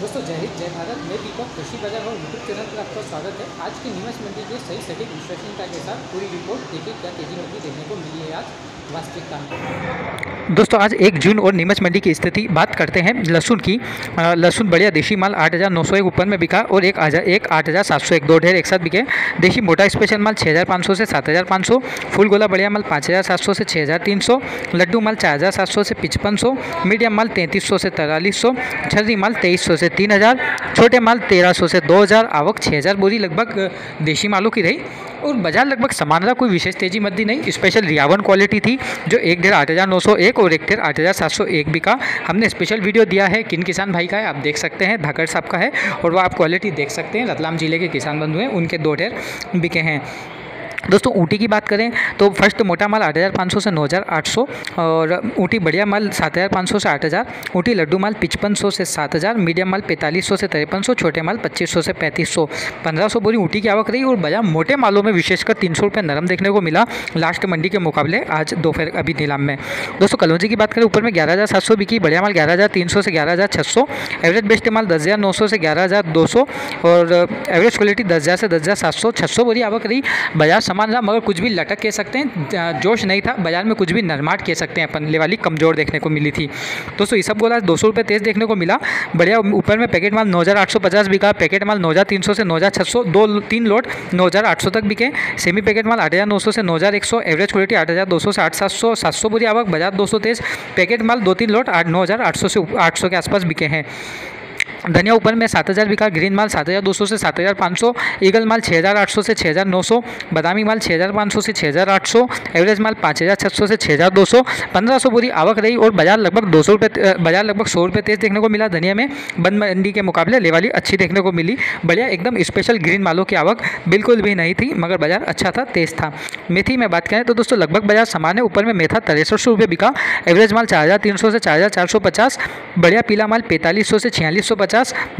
दोस्तों, जय हिंद, जय भारत। मैं दीपक, कृषि बाज़ार और यूट्यूब चैनल पर आपका स्वागत है। आज की नीमच मंडी के सही सटीक विश्वसनीयता के साथ पूरी रिपोर्ट देखिए, क्या तेज़ी मंदी देखने को मिली है आज दोस्तों, आज एक जून और नीमच मंडी की स्थिति बात करते हैं। लहसुन की लहसुन बढ़िया देशी माल आठ हज़ार नौ सौ एक, ऊपर में बिका और एक हज़ार एक आठ हज़ार सात सौ एक, दो ढेर एक साथ बिके। देशी मोटा स्पेशल माल छः हज़ार पाँच सौ से सात हज़ार पाँच सौ, फुल गोला बढ़िया माल पाँच हज़ार सात सौ से छः हज़ार तीन सौ, लड्डू माल चार हज़ार सात सौ से पचपन सौ, मीडियम माल तैंतीस सौ से तैंतालीस सौ छर्री माल तेईस सौ से तीन हज़ार, छोटे माल तेरह सौ से दो हज़ार, आवक छः हज़ार बोरी लगभग देशी मालों की रही। और बाज़ार लगभग समान रहा कोई विशेष तेज़ी मद्दी नहीं। स्पेशल रियावन क्वालिटी थी, जो एक ढेर आठ हज़ार नौ सौ एक और एक ढेर आठ हज़ार सात सौ एक बिका। हमने स्पेशल वीडियो दिया है, किन किसान भाई का है, आप देख सकते हैं, धाकड़ साहब का है, और वह आप क्वालिटी देख सकते हैं, रतलाम ज़िले के किसान बंधु हैं, उनके दो ढेर बिके हैं। दोस्तों, ऊटी की बात करें तो फ़र्स्ट मोटा माल आठ हज़ार पाँच सौ से नौ हज़ार आठ सौ और ऊटी बढ़िया माल सात हज़ार पाँच सौ से आठ हज़ार, ऊटी लड्डू माल पिचपन सौ से सात हज़ार, मीडियम माल पैंतालीस सौ से तिरपन सौ, छोटे माल पच्चीस सौ से पैंतीस सौ। पंद्रह सौ बोरी ऊटी की आवक रही और बजा मोटे मालों में विशेषकर तीन सौ रुपये नरम देखने को मिला लास्ट मंडी के मुकाबले, आज दोपहर अभी नीलाम में। दोस्तों, कलौजी की बात करें, ऊपर में ग्यारह हज़ार सात सौ बिकी, बढ़िया माल ग्यारह हज़ार तीन सौ से ग्यारह हज़ार छः सौ, एवरेज बेस्ट माल दस हज़ार नौ सौ से ग्यारह हज़ार दो सौ और एवरेज क्वालिटी दस हज़ार से दस हज़ार सात सौ छः सौ बोरी आवक रही बाज़ार समान रहा मगर कुछ भी लटक कह सकते हैं जोश नहीं था, बाज़ार में कुछ भी नरमाट कह सकते हैं, अपन ले वाली कमज़ोर देखने को मिली थी। दोस्तों, ये सब बोला दो सौ रुपये तेज़ देखने को मिला। बढ़िया, ऊपर में पैकेट माल नौ हज़ार आठ सौ पचास बिका, पैकेट माल नौ हज़ार तीन सौ से नौ हज़ार छः सौ, दो तीन लोट नौ हज़ार आठ सौ तक बिके। सेमी पैकेट माल आठ हज़ार नौ सौ से नौ हज़ार एक सौ, एवरेज क्वालिटी आठ हज़ार दो सौ से आठ सात सौ सात सौ बुरी आवक, बाज़ार दो सौ तेज़, पैकेट माल दो तीन लोट आठ नौ हज़ार आठ सौ से आठ सौ के आसपास बिके हैं। धनिया ऊपर में सात हज़ार बिका, ग्रीन माल सात हज़ार दो सौ से सात हज़ार पाँच सौ, ईगल माल छः हज़ार आठ सौ से छः हज़ार नौ सौ, बादामी माल छः हज़ार पाँच सौ से छः हज़ार आठ सौ, एवरेज माल पाँच हज़ार छः सौ से छः हज़ार दो सौ, पंद्रह सौ पूरी आवक रही और बाज़ार लगभग दो सौ रुपये बाज़ार लगभग सौ रुपये तेज़ देखने को मिला। धनिया में बंद मंडी के मुकाबले लेवाली अच्छी देखने को मिली। बढ़िया एकदम स्पेशल ग्रीन मालों की आवक बिल्कुल भी नहीं थी, मगर बाज़ार अच्छा था, तेज़ था। मेथी में बात करें तो दोस्तों लगभग बाज़ार समान है ऊपर में मेथा तिरसठ सौ रुपये बिका, एवरेज माल चार हज़ार तीन सौ से चार हज़ार चार सौ पचास, बढ़िया पीला माल पैंतालीस सौ से छियालीस सौ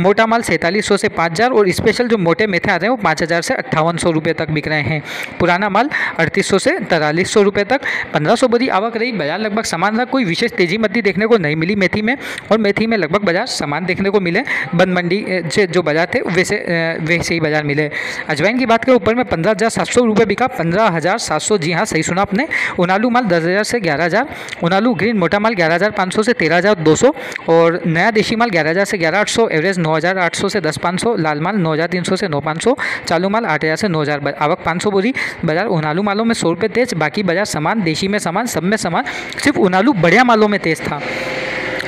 मोटा माल सैंतालीस सौ पाँच हज़ार और स्पेशल जो मोटे मेथे आते हैं वो पाँच हज़ार से अट्ठावन सौ रुपये तक बिक रहे हैं। पुराना माल अड़तीस सौ से तैंतालीस सौ रुपये तक, पंद्रह सौ बड़ी आवक रही। बाज़ार लगभग समान रहा कोई विशेष तेज़ी मद्दी देखने को नहीं मिली मेथी में और मेथी में लगभग बाज़ार समान देखने को मिले। बंद मंडी से जो बाज़ार थे, वैसे वैसे ही बाज़ार मिले। अजवाइन की बात करें, ऊपर में पंद्रह हज़ार सात सौ रुपये बिका, पंद्रह हज़ार सात सौ, जी हाँ सही सुना आपने। उनालू माल दस हज़ार से ग्यारह हज़ार, उनालू ग्रीन मोटा माल ग्यारह हज़ार पाँच सौ से तेरह हज़ार दो सौ और नया देशी माल ग्यारह हज़ार से ग्यारह आठ सौ एवरेज नौ हज़ार आठ सौ से दस पाँच सौ लाल माल नौ हज़ार तीन सौ से नौ पाँच सौ चालू माल आठ हज़ार से नौ हज़ार आवक पाँच सौ बोरी, बाज़ार उनालू मालों में सौ रुपये तेज, बाकी बाज़ार समान, देशी में समान, सब में समान, सिर्फ़ उनालू बढ़िया मालों में तेज था।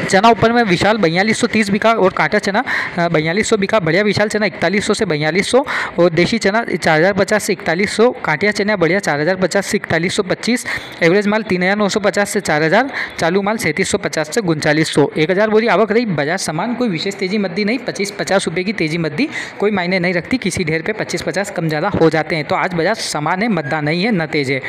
चना ऊपर में विशाल बयालीस सौ तीस बिका और कांटा चना बयालीस सौ बिका बढ़िया विशाल चना इकतालीस सौ से बयालीस सौ और देशी चना चार हज़ार पचास से इकतालीस सौ, कांटिया चना बढ़िया चार हज़ार पचास से इकतालीस सौ पच्चीस, एवरेज माल तीन हज़ार नौ सौ पचास से चार हज़ार, चालू माल सैंतीस सौ पचास से उनचालीस सौ। एक हज़ार बोरी आवक रही, बाज़ार समान कोई विशेष तेज़ी मद्दी नहीं, पच्चीस पचास रुपये की तेज़ी मद्दी, कोई मायने नहीं रखती, किसी ढेर पे पच्चीस पचास कम ज़्यादा हो जाते हैं। तो आज बाज़ार समान है, मद्दा नहीं है, न तेज है।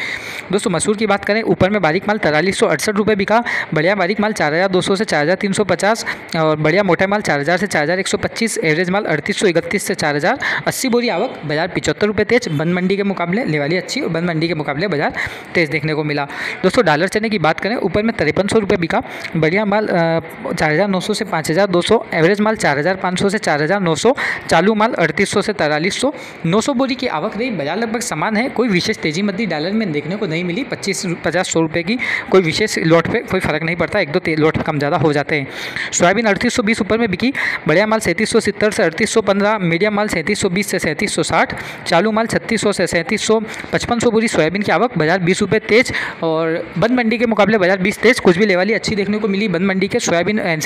दोस्तों मसूर की बात करें, ऊपर में बारीक माल तैंतालीस सौ अड़सठ रुपये बिका, बढ़िया बारीक माल चार हज़ार दो सौ से चार हज़ार तीन सौ पचास और बढ़िया मोटा माल चार हज़ार से चार हज़ार एक सौ पच्चीस एवरेज माल अड़तीस सौ इकतीस से चार हज़ार अस्सी बोरी आवक, बाज़ार पिचहत्तर रुपये तेज, बंद मंडी के मुकाबले लेवाली अच्छी और बंद मंडी के मुकाबले बाज़ार तेज देखने को मिला। दोस्तों डॉलर चने की बात करें, ऊपर में तिरपन सौ रुपये बिका। बढ़िया माल चार हज़ार नौ सौ से पाँच हज़ार दो सौ एवरेज माल चार हज़ार पाँच सौ से चार हज़ार नौ सौ, चालू माल अड़तीस सौ से तैंतालीस सौ। नौ सौ बोरी की आवक रही, बाज़ार लगभग समान है, कोई विशेष तेज़ी मद्दी डॉलर में देखने को नहीं मिली, पच्चीस, पचास सौ रुपये की कोई विशेष लॉट पे कोई फ़र्क नहीं पड़ता, एक दो लोट कम ज़्यादा हो जाते हैं। सोयाबीन अड़तीस सौ बीस ऊपर में बिकी, बढ़िया माल सैंतीस सौ सत्तर से अड़तीस सौ पंद्रह, मीडियम माल सैंतीस सौ बीस से सैंतीस सौ साठ, चालू माल छत्तीस सौ से सैंतीस सौ पचपन सौ पूरी सोयाबीन की आवक, बाज़ार बीस रुपये तेज और बंद मंडी के मुकाबले बाज़ार बीस तेज, कुछ भी लेवाली अच्छी देखने को मिली, बंद मंडी के सोयाबीन एन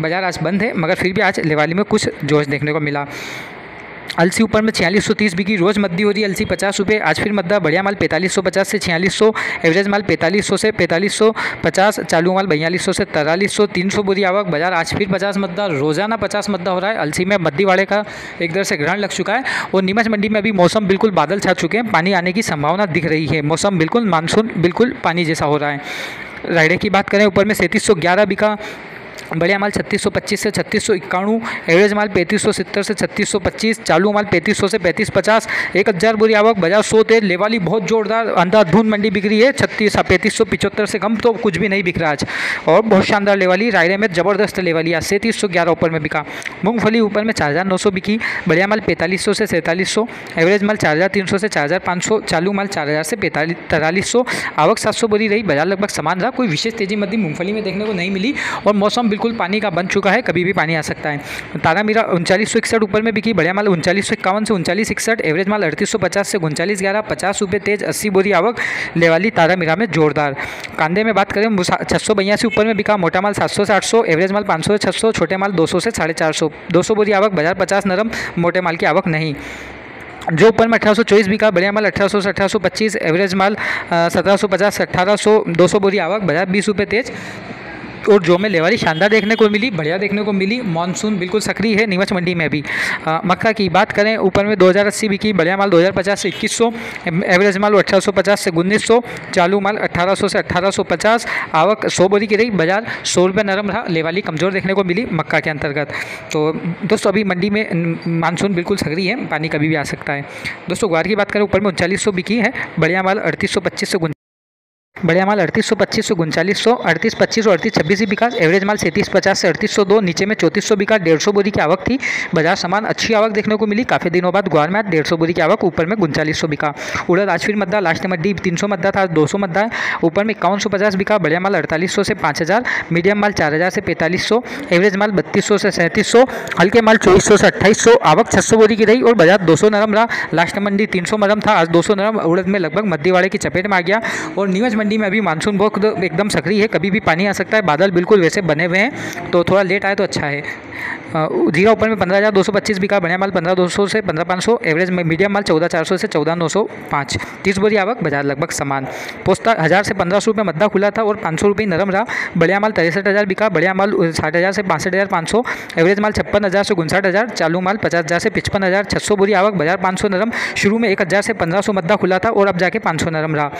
बाज़ार आज बंद है, मगर फिर भी आज लेवाली में कुछ जोश देखने को मिला। अलसी ऊपर में छियालीस सौ तीस बिकी। रोज़ मद्दी हो रही है अलसी पचास रुपये। आज फिर मद्दा, बढ़िया माल पैंतालीस सौ पचास से छियालीस सौ। एवरेज माल पैंतालीस सौ से पैंतालीस सौ पचास, चालू माल बयालीस सौ से तैंतालीस सौ, तीन सौ बुरी आवक। बाज़ार आज फिर पचास मद्दा, रोज़ाना पचास मद्दा हो रहा है। अलसी में मद्दी वाले का एक तरह से ग्रहण लग चुका है और नीमच मंडी में अभी मौसम बिल्कुल बादल छा चुके हैं। पानी आने की संभावना दिख रही है। मौसम बिल्कुल मानसून, बिल्कुल पानी जैसा हो रहा है। रायडे की बात करें, ऊपर में सैंतीस सौ ग्यारह बिका। बढ़िया माल छत्तीस सौ पच्चीस से छत्तीस सौ इक्याणु एवरेज माल पैंतीस सौ सत्तर से छत्तीस सौ पच्चीस, चालू माल पैंतीस सौ से पैंतीस पचास, एक हज़ार बुरी आवक, बाज़ार सौ तेज, लेवाली बहुत जोरदार अंधाधुंध मंडी बिक रही है, छत्तीस पैंतीस सौ पिचहत्तर से कम तो कुछ भी नहीं बिक रहा आज। और बहुत शानदार लेवाली, रायरे में ज़बरदस्त लेवाली, आज सैंतीस सौ ग्यारह ऊपर में बिका। मूंगफली ऊपर में चार हज़ार नौ सौ बिकी, बढ़िया माल पैंतालीस सौ से सैंतालीस सौ एवरेज माल चार हज़ार तीन सौ से चार हज़ार पाँच सौ, चालू माल चार हज़ार से पैंतालीस, तैंतालीस सौ, आवक सात सौ बोरी रही, बाज़ार लगभग समान रहा, कोई विशेष तेज़ी मध्य मूंगफली में देखने को नहीं मिली, और मौसम पानी का बन चुका है, कभी भी पानी आ सकता है। तारा मीरा, उनचालीस सौ इकसठ ऊपर में बिकी, बढ़िया माल उनचालीस सौ इक्यावन से उनचालीस इकसठ एवरेज माल अड़तीस सौ पचास से उनचालीस ग्यारह, पचास रुपये तेज, अस्सी बोरी आवक, लेवाली तारा मीरा में जोरदार। कांदे में बात करें छः सौ बयासी ऊपर में बिका मोटा माल सात सौ से आठ सौ एवरेज माल पाँच सौ से छः सौ, छोटे माल दो सौ से साढ़े चार सौ, दो सौ बोरी आवक, बाज़ार पचास नरम, मोटे माल की आवक नहीं। जो ऊपर में अठारह सौ चौबीस बिका, बढ़िया माल अठारह सौ से अठारह सौ पच्चीस एवरेज माल सत्रह सौ पचास से अठारह सौ, दो सौ बोरी आवक, बाज़ार बीस रुपये तेज और जो में लेवारी शानदार देखने को मिली, बढ़िया देखने को मिली मानसून बिल्कुल सक्रिय है नीमच मंडी में भी। मक्का की बात करें, ऊपर में 2080 बिकी बढ़िया माल 2050 से 2100 एवरेज माल 1850 से उन्नीस सौ, चालू माल 1800 से 1850 आवक सौ बोरी की रही, बाज़ार सौ रुपये नरम रहा, लेवाली कमज़ोर देखने को मिली मक्का के अंतर्गत। तो दोस्तों, अभी मंडी में मानसून बिल्कुल सक्रिय है, पानी कभी भी आ सकता है। दोस्तों, ग्वार की बात करें, ऊपर में उनचालीस बिकी है, बढ़िया माल अड़तीस से बढ़िया माल, अड़तीस सौ पच्चीस सौ उनचालीस सौ, अड़तीस पच्चीस सौ, अड़तीस छब्बीस विकास एवरेज माल सैंतीस पचास से अड़तीस सौ दो, नीचे में चौंतीस सौ विकास डेढ़ सौ बोरी की आवक थी। बाज़ार सामान, अच्छी आवक देखने को मिली। काफ़ी दिनों बाद ग्वार में डेढ़ सौ बोरी की आवक, ऊपर में उनचालीस सौ बिका। उड़द आज फिर मद्दा, लास्ट मड्डी तीन सौ मद्दा था, दो सौ मद्दा ऊपर में इक्यावन सौ पचास बिका, बढ़िया माल, अड़तालीस सौ से पाँच हज़ार। मीडियम माल चार हज़ार से पैंतालीस सौ। एवरेज माल बत्तीस सौ से सैंतीस सौ। हल्के माल चौबीस सौ से अट्ठाईस सौ। आवक छः सौ बोरी की रही और बाज़ार दो सौ नरम रहा। लास्ट मंडी तीन सौ नरम था। आज दो सौ नरम। उड़द में लगभग मध्यवाड़े की चपेट में आ गया। और नीमच मंडी में अभी मानसून बहुत एकदम सक्रिय है, कभी भी पानी आ सकता है, बादल बिल्कुल वैसे बने हुए हैं तो थोड़ा लेट आए तो अच्छा है। जीरा ऊपर में पंद्रह हज़ार दो सौ पच्चीस बिका, बढ़िया माल पंद्रह दो सौ से पंद्रह पाँच सौ एवरेज मीडियम माल चौदह चार सौ से चौदह नौ सौ पाँच। तीस बोरी आवक, बाज़ार लगभग समान। पोस्ता हज़ार से पंद्रह सौ रुपये मद्दा खुला था और पाँच सौ रुपये नरम रहा। बढ़िया माल तिरसठ हज़ार बिका, बढ़िया माल साठ हज़ार से बासठ हज़ार पाँच सौ। एवरेज माल छप्पन हज़ार से उनसठ हज़ार, चालू माल पचास हज़ार से पचपन हज़ार छः सौ बोरी आवक, बाज़ार पाँच सौ नरम। शुरू में एक हज़ार से पंद्रह सौ मद्दा खुला था और अब जाके पाँच सौ नरम रहा।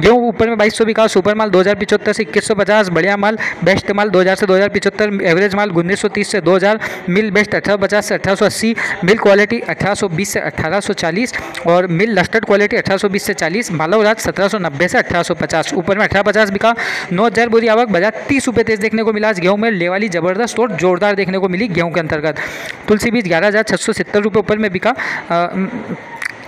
गेहूँ ऊपर में बाईस सौ बिका, सुपर माल दो हज़ार पिचहत्तर से इक्कीस सौ पचास, बढ़िया माल बेस्ट माल दो हज़ार से दो हज़ार पिचहत्तर एवरेज माल उन्नीस सौ तीस से दो हज़ार मिल बेस्ट अठारह पचास से अठारह सौ अस्सी, मिल क्वालिटी अठारह सौ बीस से अठारह सौ चालीस और मिल लस्टर्ड क्वालिटी अठारह सौ बीस से चालीस मालव राज सत्रह सौ नब्बे से अठारह सौ पचास। ऊपर में अठारह पचास बिका, नौ हज़ार बोरी आवक, बाज़ार तीस रुपये तेज देखने को मिला। गेहूँ में लेवाली ज़बरदस्त और जोरदार देखने को मिली गेहूँ के अंतर्गत। तुलसी बीज ग्यारह हज़ार छः सौ सत्तर रुपये ऊपर में बिका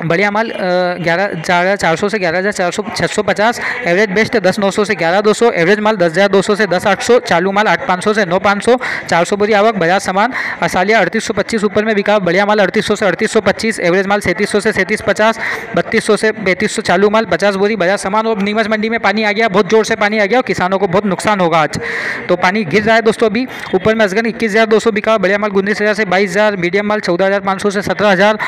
बढ़िया माल ग्यारह, चार हज़ार चार सौ से ग्यारह हज़ार चार सौ छः सौ पचास एवरेज बेस्ट दस, नौ सौ से ग्यारह दो सौ एवरेज माल दस हज़ार दो सौ से दस, आठ सौ, चालू माल आठ, पाँच सौ से नौ, पाँच सौ, चार सौ बोरी आवक, बजाज सामान, असालिया अड़तीस सौ पच्चीस, ऊपर में बिका, बढ़िया माल अड़तीस सौ से अड़तीस सौ पच्चीस एवरेज माल सैंतीस सौ से सैंतीस पचास, बत्तीस सौ से पैंतीस सौ चालू माल, पचास बोरी बजाज सामान, और नीमच मंडी में पानी आ गया, बहुत ज़ोर से पानी आ गया, और किसानों को बहुत नुकसान होगा आज। तो पानी गिर रहा है दोस्तों अभी, ऊपर में असगन इक्कीस हज़ार दो सौ बिका, बढ़िया माल उन्नीस हज़ार से बाईस हज़ार मीडियम माल चौदह हज़ार पाँच सौ से सत्रह हज़ार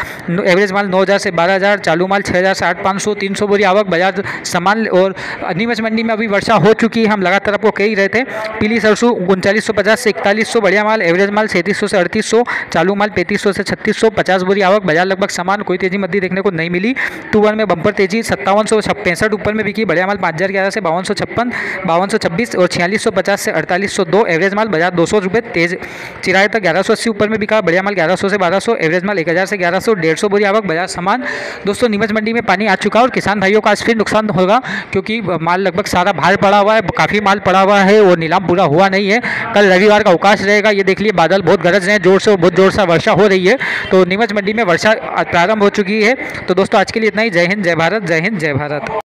एवरेज माल नौ हज़ार से बारह हज़ार, चालू माल छः हज़ार से आठ पाँच सौ, तीन सौ बोरी आवक, बाज़ार सामान और नीमच मंडी में अभी वर्षा हो चुकी है। हम लगातार आपको कह ही रहे थे, पीली सरसों उनचालीस सौ, पचास से इकतालीस सौ बढ़िया माल, एवरेज माल सैंतीस सौ से अड़तीस सौ, चालू माल पैंतीस सौ से छत्तीस सौ, पचास बोरी आवक, बाज़ार लगभग समान कोई तेज़ी मध्य देखने को नहीं मिली। टू वन में बंपर तेज़ी, सत्तावन सौ पैंसठ ऊपर में बिकी, बढ़िया माल पाँच हज़ार ग्यारह से बावन सौ छप्पन, बावन सौ छब्बीस और छियालीस सौ पचास से अड़तालीस सौ दो, एवरेज माल बाज़ार दो सौ रुपये तेज। चिराए तक ग्यारह सौ अस्सी ऊपर में बिका, बढ़िया माल ग्यारह सौ से बारह सौ, एवरेज माल एक हज़ार से ग्यारह सौ, डेढ़ सौ बोरी आवक, बाज़ार समान दोस्तों, नीमच मंडी में पानी आ चुका है और किसान भाइयों का आज फिर नुकसान होगा क्योंकि माल लगभग सारा भार पड़ा हुआ है, काफ़ी माल पड़ा हुआ है और नीलाम पूरा हुआ नहीं है। कल रविवार का अवकाश रहेगा, ये देख लिए बादल बहुत गरज रहे हैं, ज़ोर से, बहुत ज़ोर से वर्षा हो रही है। तो नीमच मंडी में वर्षा प्रारंभ हो चुकी है। तो दोस्तों, आज के लिए इतना ही। जय हिंद, जय भारत, जय हिंद, जय भारत।